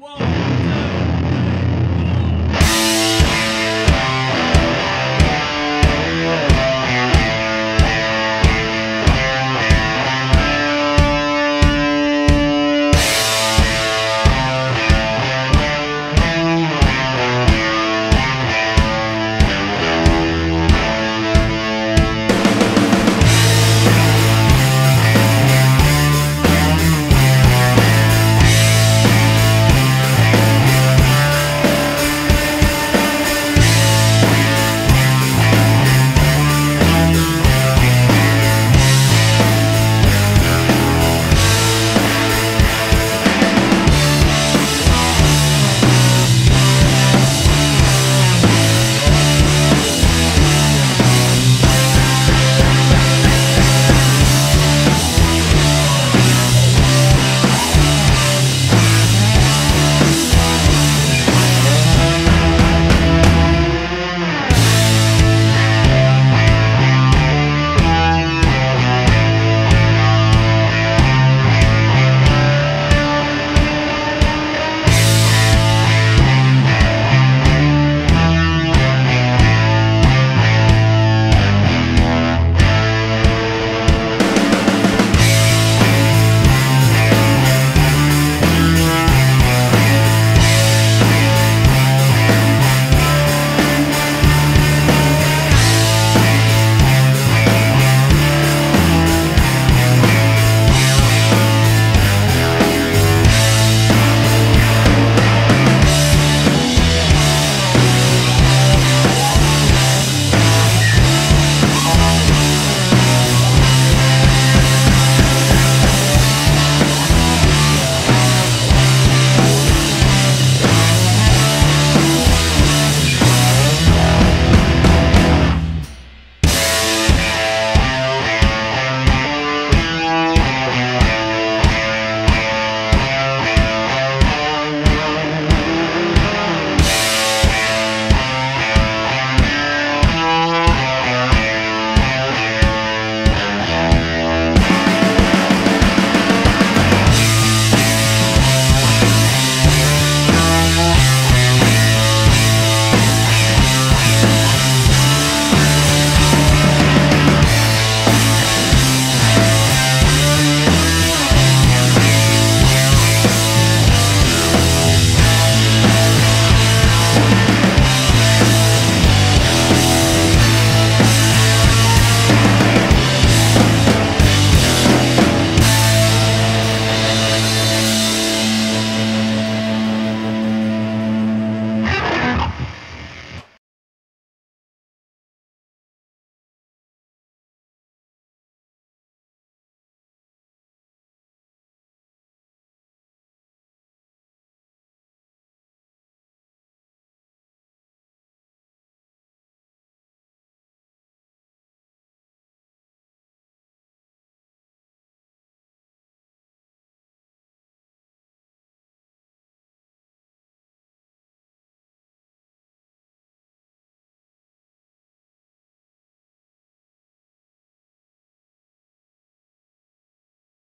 Whoa.